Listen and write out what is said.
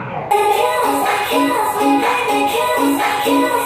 Kills, kills, kills, kills, kills.